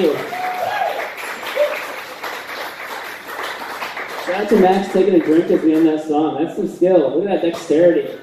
you. Shout out to Max taking a drink at the end of that song. That's some skill. Look at that dexterity.